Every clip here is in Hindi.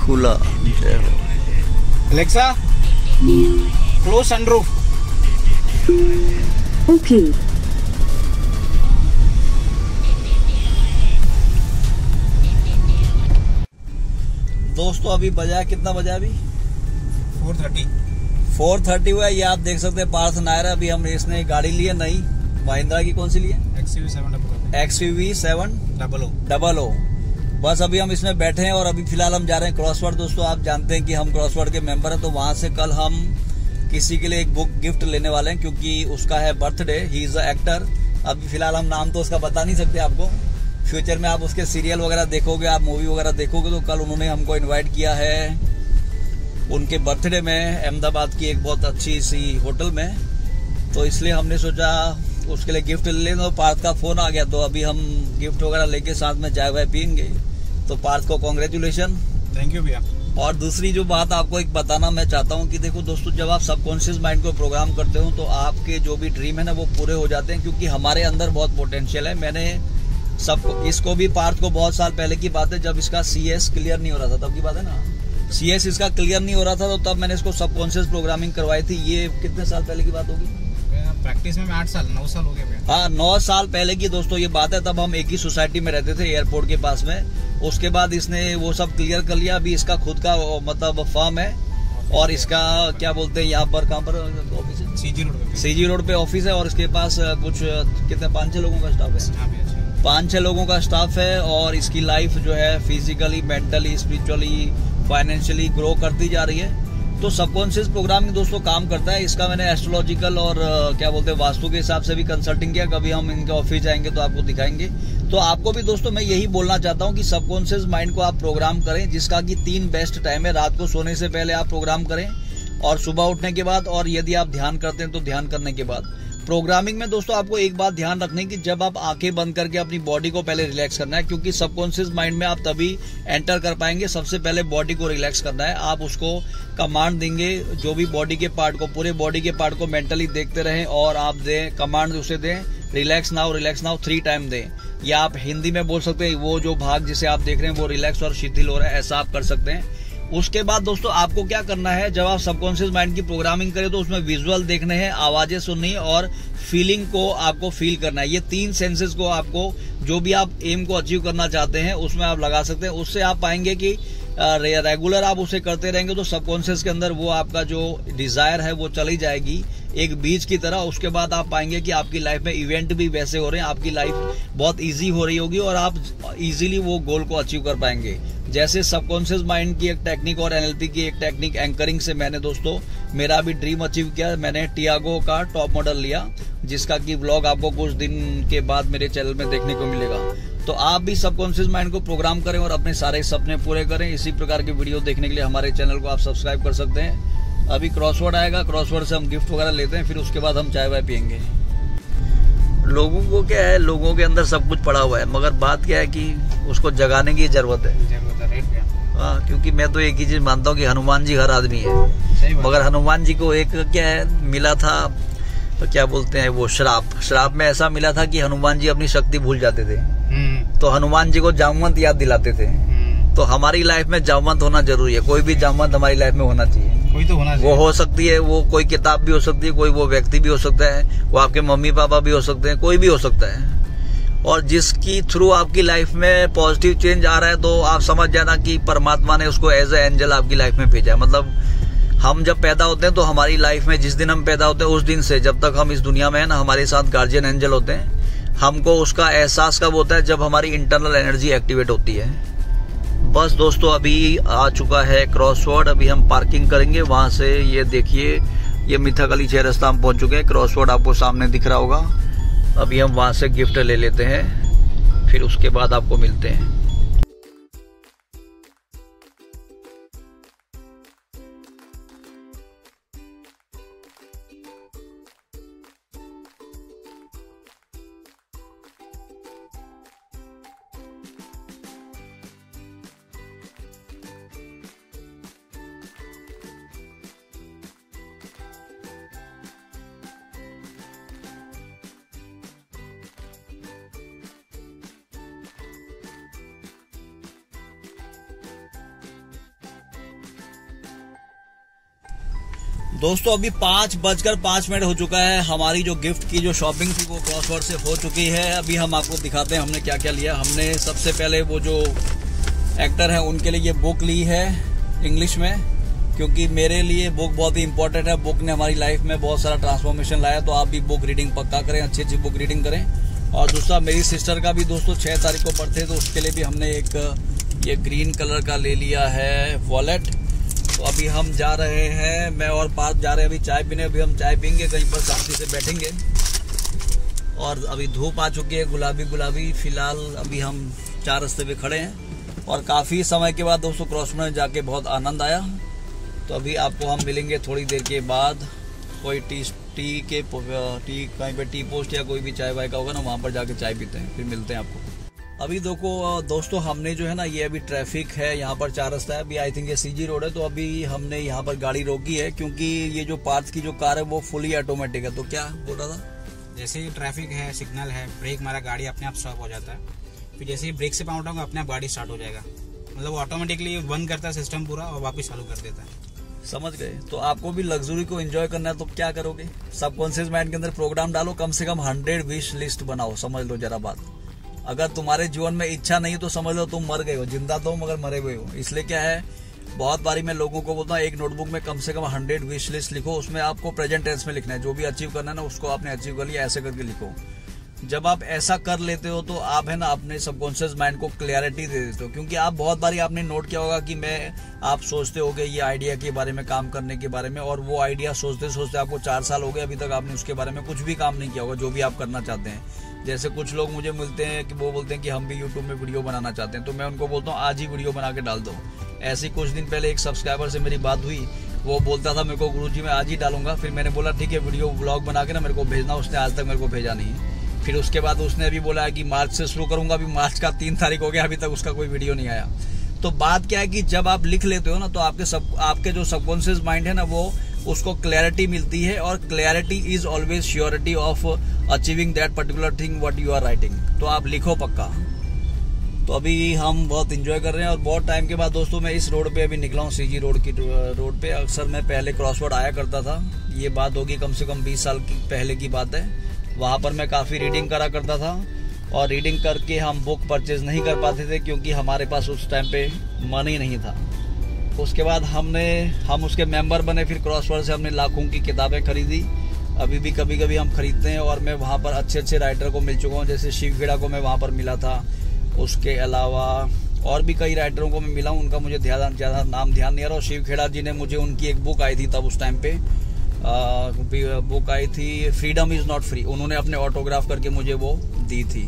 खुला दोस्तों अभी बजा कितना बजा अभी? 4:30 4:30 हुआ ये आप देख सकते हैं पार्थ नायर अभी हम इसने गाड़ी लिए नहीं महिंद्रा की कौन सी ली है? XUV 700. X V seven Double O. Double O बस अभी हम इसमें बैठे हैं और अभी फ़िलहाल हम जा रहे हैं क्रॉसवर्ड दोस्तों आप जानते हैं कि हम क्रॉसवर्ड के मेंबर हैं तो वहाँ से कल हम किसी के लिए एक बुक गिफ्ट लेने वाले हैं क्योंकि उसका है birthday he is a actor अभी फ़िलहाल हम नाम तो उसका बता नहीं सकते आपको। फ्यूचर में आप उसके सीरियल वगैरह देखोगे आप मूवी वगैरह देखोगे तो कल उन्होंने हमको इनवाइट किया है उनके बर्थडे में अहमदाबाद की एक बहुत अच्छी सी होटल में। तो इसलिए हमने सोचा उसके लिए गिफ्ट ले लें तो पार्थ का फ़ोन आ गया। तो अभी हम गिफ्ट वगैरह लेके साथ में चाय वाय पियेंगे। तो पार्थ को कॉन्ग्रेचुलेशन थैंक यू भैया. और दूसरी जो बात आपको एक बताना मैं चाहता हूँ कि देखो दोस्तों जब आप सबकॉन्शियस माइंड को प्रोग्राम करते हो तो आपके जो भी ड्रीम है ना वो पूरे हो जाते हैं क्योंकि हमारे अंदर बहुत पोटेंशियल है। मैंने सबको इसको भी पार्थ को बहुत साल पहले की बात है जब इसका सीएस क्लियर नहीं हो रहा था। तब की बात है ना? सीएस इसका क्लियर नहीं हो रहा था तो तब मैंने इसको सबकॉन्शियस प्रोग्रामिंग करवाई थी। ये कितने साल पहले की बात होगी? प्रैक्टिस में आठ साल नौ साल हो गए हाँ नौ साल पहले की दोस्तों ये बात है तब हम एक ही सोसाइटी में रहते थे एयरपोर्ट के पास में। उसके बाद इसने वो सब क्लियर कर लिया। अभी इसका खुद का मतलब फॉर्म है। और इसका क्या बोलते हैं यहाँ पर कहाँ पर ऑफ़िस है? सीजी रोड पे। सीजी रोड पे ऑफ़िस है और इसके पास कुछ कितने पाँच छह लोगों का स्टाफ है? अच्छा। पाँच छह लोगों का स्टाफ है और इसकी लाइफ जो है physically mentally spiritually financially grow करती जा रही है। तो सबकॉन्शियस प्रोग्रामिंग दोस्तों काम करता है। इसका मैंने एस्ट्रोलॉजिकल और क्या बोलते हैं, वास्तु के हिसाब से भी कंसल्टिंग किया। कभी हम इनके ऑफ़िस जाएँगे तो आपको दिखाएँगे। तो आपको भी दोस्तों मैं यही बोलना चाहता हूँ कि सबकॉन्शियस माइंड को आप प्रोग्राम करें, जिसका कि तीन बेस्ट टाइम है। रात को सोने से पहले आप प्रोग्राम करें और सुबह उठने के बाद और यदि आप ध्यान करते हैं तो ध्यान करने के बाद। प्रोग्रामिंग में दोस्तों आपको एक बात ध्यान रखने की जब आप आँखें बंद करके अपनी बॉडी को पहले रिलैक्स करना है, क्योंकि सबकॉन्शियस माइंड में आप तभी एंटर कर पाएँगे, सबसे पहले बॉडी को रिलैक्स करना है। आप उसको कमांड देंगे, जो भी बॉडी के पार्ट को, पूरे बॉडी के पार्ट को मेंटली देखते रहें और आप दें कमांड उसे दें relax now relax now three time दें। या आप हिंदी में बोल सकते हैं, वो जो भाग जिसे आप देख रहे हैं, वो रिलैक्स और शिथिल हो रहा है, ऐसा आप कर सकते हैं। उसके बाद दोस्तों आपको क्या करना है? जब आप सबकॉन्शियस माइंड की प्रोग्रामिंग करें तो उसमें विजुअल देखने हैं, आवाज़ें सुननी और फीलिंग को आपको फील करना है। ये तीन सेंसेस को आपको, जो भी आप एम को अचीव करना चाहते हैं, उसमें आप लगा सकते हैं। उससे आप पाएँगे कि रेगुलर आप उसे करते रहेंगे तो सबकॉन्शियस के अंदर वो आपका जो डिज़ायर है वो चली जाएगी। एक बीज की तरह, उसके बाद आप पाएँगे कि आपकी लाइफ में इवेंट भी वैसे हो रहे हैं, आपकी लाइफ बहुत इजी हो रही होगी और आप इजीली वो गोल को अचीव कर पाएँगे। जैसे सबकॉन्शियस माइंड की एक टेक्निक और एनएलपी की एक टेक्निक एंकरिंग से मैंने दोस्तों, मेरा भी ड्रीम अचीव किया। मैंने टियागो का टॉप मॉडल लिया, जिसका कि व्लॉग आपको कुछ दिन के बाद मेरे चैनल में देखने को मिलेगा। तो आप भी सबकॉन्शियस माइंड को प्रोग्राम करें और अपने सारे सपने पूरे करें। इसी प्रकार की वीडियो देखने के लिए हमारे चैनल को आप सब्सक्राइब कर सकते हैं। अभी क्रॉसवर्ड आएगा क्रॉसवर्ड से हम गिफ्ट वगैरह लेते हैं फिर उसके बाद हम चाय वाय पियेंगे। लोगों को क्या है लोगों के अंदर सब कुछ पड़ा हुआ है मगर बात क्या है कि उसको जगाने की ज़रूरत है। है हाँ क्योंकि मैं तो एक ही चीज़ मानता हूँ कि हनुमान जी हर आदमी है। मगर हनुमान जी को एक क्या है मिला था तो क्या बोलते हैं वो श्राप। श्राप में ऐसा मिला था कि हनुमान जी अपनी शक्ति भूल जाते थे। हम्म। तो हनुमान जी को जामवंत याद दिलाते थे। हम्म। तो हमारी लाइफ में जामवंत होना ज़रूरी है कोई भी जामवंत हमारी लाइफ में होना चाहिए। कोई तो होना वो हो सकती है वो कोई किताब भी हो सकती है कोई वो व्यक्ति भी हो सकता है वो आपके मम्मी पापा भी हो सकते हैं कोई भी हो सकता है। और जिसकी थ्रू आपकी लाइफ में पॉजिटिव चेंज आ रहा है तो आप समझ जाना कि परमात्मा ने उसको एज ए एंजल आपकी लाइफ में भेजा है। मतलब हम जब पैदा होते हैं तो हमारी लाइफ में जिस दिन हम पैदा होते हैं उस दिन से जब तक हम इस दुनिया में है ना हमारे साथ गार्जियन एंजल होते हैं हमको उसका एहसास कब होता है जब हमारी इंटरनल एनर्जी एक्टिवेट होती है। बस दोस्तों अभी आ चुका है क्रॉसवर्ड, अभी हम पार्किंग करेंगे, वहाँ से ये देखिए, ये मिथाकली छह रास्ता हम पहुँच चुके हैं, क्रॉसवर्ड आपको सामने दिख रहा होगा। अभी हम वहाँ से गिफ्ट ले लेते हैं, फिर उसके बाद आपको मिलते हैं। दोस्तों, अभी पाँच बजकर पाँच मिनट हो चुका है। हमारी जो गिफ्ट की जो शॉपिंग थी, वो क्रॉसवर्ड से हो चुकी है। अभी हम आपको दिखाते हैं, हमने क्या क्या लिया। हमने सबसे पहले वो जो एक्टर हैं, उनके लिए ये बुक ली है इंग्लिश में, क्योंकि मेरे लिए बुक बहुत ही इंपॉर्टेंट है। बुक ने हमारी लाइफ में बहुत सारा ट्रांसफॉर्मेशन लाया तो आप भी बुक रीडिंग पक्का करें अच्छी अच्छी बुक रीडिंग करें। और दूसरा, मेरी सिस्टर का भी दोस्तों छः तारीख को बर्थडे तो उसके लिए भी हमने एक, ये ग्रीन कलर का ले लिया है वॉलेट तो अभी हम जा रहे हैं, मैं और पार्थ जा रहे हैं। अभी चाय पीने, अभी हम चाय पीएँगे, कहीं पर शांति से बैठेंगे। और अभी धूप आ चुकी है गुलाबी गुलाबी फ़िलहाल अभी हम चार रस्ते पे खड़े हैं। और काफ़ी समय के बाद दोस्तों क्रॉस में जाके बहुत आनंद आया। तो अभी आपको हम मिलेंगे थोड़ी देर के बाद। कोई टी टी के टी, कहीं पे टी पोस्ट या कोई भी चाय वाय का होगा ना, वहाँ पर जाके चाय पीते हैं। फिर मिलते हैं आपको। अभी देखो दोस्तों हमने जो है ना ये अभी ट्रैफ़िक है यहाँ पर चार रास्ता है। अभी आई थिंक ये सीजी रोड है तो अभी हमने यहाँ पर गाड़ी रोकी है क्योंकि ये जो पार्थ की जो कार है वो फुली ऑटोमेटिक है। तो क्या बोल रहा था? जैसे ही ट्रैफ़िक है सिग्नल है ब्रेक मारा गाड़ी अपने आप स्टॉप हो जाता है। फिर जैसे ही ब्रेक से पाँव उठाऊँगा अपने आप गाड़ी स्टार्ट हो जाएगा। मतलब ऑटोमेटिकली बंद करता है सिस्टम पूरा और वापस चालू कर देता है। समझ गए। तो आपको भी लग्जरी को एंजॉय करना है तो क्या करोगे? सबकॉन्शियस माइंड के अंदर प्रोग्राम डालो कम से कम हंड्रेड विश लिस्ट बनाओ। समझ लो जरा बात। अगर तुम्हारे जीवन में इच्छा नहीं तो समझ लो तुम मर गए हो, ज़िंदा तो मगर मरे हुए हो। इसलिए क्या है, बहुत बारी मैं लोगों को बोलता हूँ, एक नोटबुक में कम से कम हंड्रेड विश लिस्ट लिखो, उसमें आपको प्रेजेंट टेंस में लिखना है, जो भी अचीव करना है ना, उसको आपने अचीव कर लिया, ऐसे करके लिखो। जब आप ऐसा कर लेते हो तो आप है ना अपने सबकॉन्शियस माइंड को क्लियरिटी दे देते हो, क्योंकि आप बहुत बारी आपने नोट किया होगा कि मैं, आप सोचते हो गए ये आइडिया के बारे में, काम करने के बारे में, और वो आइडिया सोचते सोचते आपको चार साल हो गए, अभी तक आपने उसके बारे में कुछ भी काम नहीं किया होगा, जो भी आप करना चाहते हैं। जैसे कुछ लोग मुझे मिलते हैं कि वो बोलते हैं कि हम भी यूट्यूब में वीडियो बनाना चाहते हैं तो मैं उनको बोलता हूँ, आज ही वीडियो बना के डाल दो। ऐसे कुछ दिन पहले एक सब्सक्राइबर से मेरी बात हुई, वो बोलता था, मेरे को गुरु जी मैं आज ही डालूँगा। फिर मैंने बोला, ठीक है वीडियो ब्लॉग बना के ना मेरे को भेजना, उसने आज तक मेरे को भेजा नहीं फिर उसके बाद उसने अभी बोला कि मार्च से शुरू करूँगा, अभी मार्च का तीन तारीख हो गया, अभी तक उसका कोई वीडियो नहीं आया। तो बात क्या है कि जब आप लिख लेते हो ना तो आपके सब, आपके जो सबकॉन्शियस माइंड है ना, वो उसको क्लैरिटी मिलती है और clarity is always surety of achieving that particular thing what you are writing तो आप लिखो पक्का। तो अभी हम बहुत इंजॉय कर रहे हैं और बहुत टाइम के बाद दोस्तों मैं इस रोड पे अभी निकला हूँ सीजी रोड की रोड पे। अक्सर मैं पहले क्रॉसवर्ड आया करता था। ये बात होगी कम से कम 20 साल की पहले की बात है। वहाँ पर मैं काफ़ी रीडिंग करा करता था और रीडिंग करके हम बुक परचेज नहीं कर पाते थे क्योंकि हमारे पास उस टाइम पे मनी नहीं था। उसके बाद हमने, हम उसके मेंबर बने, फिर क्रॉसवर्ड से हमने लाखों की किताबें खरीदी। अभी भी कभी कभी हम खरीदते हैं और मैं वहाँ पर अच्छे अच्छे राइटर को मिल चुका हूँ। जैसे शिव खेड़ा को मैं वहाँ पर मिला था। उसके अलावा और भी कई राइटरों को मैं मिला हूँ। उनका मुझे ध्यान, ज़्यादा नाम ध्यान नहीं आ रहा। और शिव खेड़ा जी ने मुझे, उनकी एक बुक आई थी तब उस टाइम पे। बुक आई थी फ्रीडम इज़ नॉट फ्री उन्होंने अपने ऑटोग्राफ करके मुझे वो दी थी।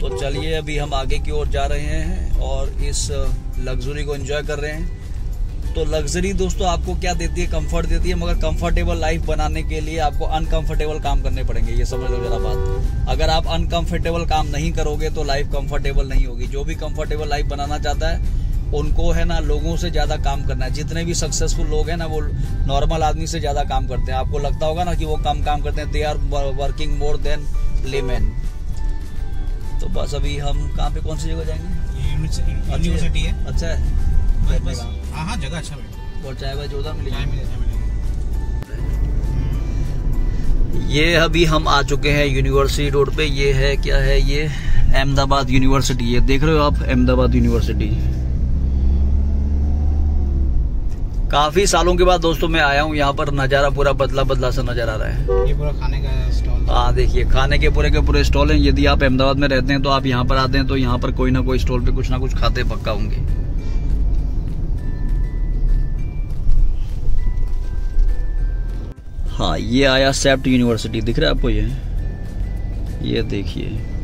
तो चलिए, अभी हम आगे की ओर जा रहे हैं और इस लग्जरी को एंजॉय कर रहे हैं। तो लग्जरी दोस्तों, आपको क्या देती है? कंफर्ट देती है, मगर कंफर्टेबल लाइफ बनाने के लिए आपको अनकंफर्टेबल काम करने पड़ेंगे। ये समझ लो जरा बात। अगर आप अनकंफर्टेबल काम नहीं करोगे तो लाइफ कंफर्टेबल नहीं होगी। जो भी कंफर्टेबल लाइफ बनाना चाहता है उनको है ना लोगों से ज़्यादा काम करना है। जितने भी सक्सेसफुल लोग हैं ना वो नॉर्मल आदमी से ज़्यादा काम करते हैं। आपको लगता होगा ना कि वो कम काम करते हैं। They are working more than laymen तो बस अभी हम कहाँ पे कौन सी जगह जाएँगे? यूनिवर्सिटी है। अच्छा। है हाँ हाँ जगह अच्छा और चाय वाय जोरदार मिलेगी। चाय मिले चाय मिलेगी। ये अभी हम आ चुके हैं यूनिवर्सिटी रोड पे। ये है क्या है ये? अहमदाबाद यूनिवर्सिटी ये देख रहे हो आप? अहमदाबाद यूनिवर्सिटी काफ़ी सालों के बाद दोस्तों मैं आया हूँ यहाँ पर नज़ारा पूरा बदला बदला सा नज़र आ रहा है। ये पूरा खाने का स्टॉल हाँ। देखिए खाने के पूरे के पूरे स्टॉल हैं। यदि आप अहमदाबाद में रहते हैं तो आप यहाँ पर आते हैं तो यहाँ पर कोई ना कोई स्टॉल पे कुछ ना कुछ खाते पक्का होंगे। हाँ ये आया सेप्ट यूनिवर्सिटी। दिख रहा है आपको ये? ये देखिए।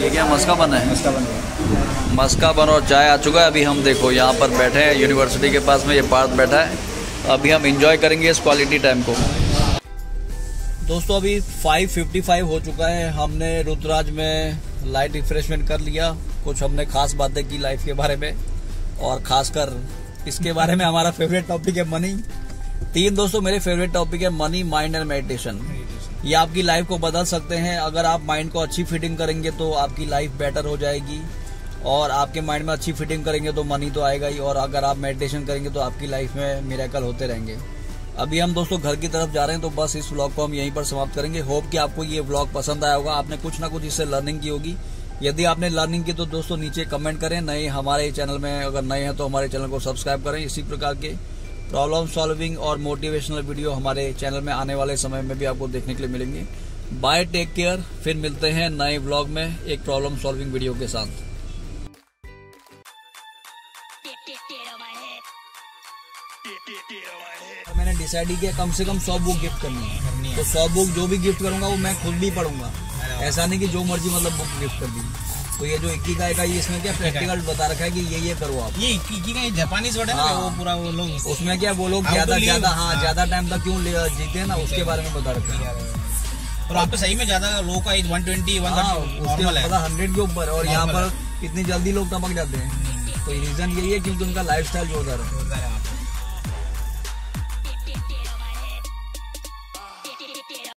ये क्या मस्का बन है? मस्का बन गया मस्का बन और चाय आ चुका है। अभी हम देखो यहाँ पर बैठे हैं। यूनिवर्सिटी के पास में ये पार्क बैठा है। अभी हम इंजॉय करेंगे इस क्वालिटी टाइम को। दोस्तों अभी 5:55 हो चुका है। हमने रुद्राज में लाइट रिफ्रेशमेंट कर लिया। कुछ हमने खास बातें की लाइफ के बारे में। और खासकर इसके बारे में हमारा फेवरेट टॉपिक है मनी तीन दोस्तों मेरे फेवरेट टॉपिक है मनी माइंड एंड मेडिटेशन ये आपकी लाइफ को बदल सकते हैं। अगर आप माइंड को अच्छी फिटिंग करेंगे तो आपकी लाइफ बेटर हो जाएगी। और आपके माइंड में अच्छी फिटिंग करेंगे तो मनी तो आएगा ही। और अगर आप मेडिटेशन करेंगे तो आपकी लाइफ में मिरेकल होते रहेंगे। अभी हम दोस्तों घर की तरफ़ जा रहे हैं तो बस इस व्लॉग को हम यहीं पर समाप्त करेंगे। होप कि आपको ये व्लॉग पसंद आया होगा। आपने कुछ ना कुछ इससे लर्निंग की होगी। यदि आपने लर्निंग की तो दोस्तों नीचे कमेंट करें। नए हमारे चैनल में अगर नए हैं तो हमारे चैनल को सब्सक्राइब करें। इसी प्रकार के प्रॉब्लम सॉल्विंग और मोटिवेशनल वीडियो हमारे चैनल में आने वाले समय में भी आपको देखने के लिए मिलेंगे बाय टेक केयर फिर मिलते हैं नए ब्लॉग में एक प्रॉब्लम सॉल्विंग वीडियो के साथ. मैंने डिसाइड किया कम से कम सौ बुक गिफ्ट करनी है। तो सौ बुक जो भी गिफ्ट करूँगा वो मैं खुद भी पढ़ूँगा ऐसा नहीं कि जो मर्ज़ी मतलब बुक गिफ्ट कर दी तो ये जो इक्की का ये इसमें क्या प्रैक्टिकल बता रखा है कि ये ये करो आप। ये की का जापानीज वर्ड है हाँ। वो पूरा वो लोग उसमें क्या वो लोग ज़्यादा ज़्यादा हाँ हाँ। ज़्यादा टाइम तक क्यों जीते हैं ना उसके बारे में बता रखा है। और आप पे सही में ज़्यादा लो का एज 120 हाँ 130 उसके नॉर्मल है। पता हंड्रेड के ऊपर और यहाँ पर इतनी जल्दी लोग टपक जाते हैं। तो रीजन यही है क्योंकि उनका लाइफ स्टाइल जोरदार है। जोरदार है।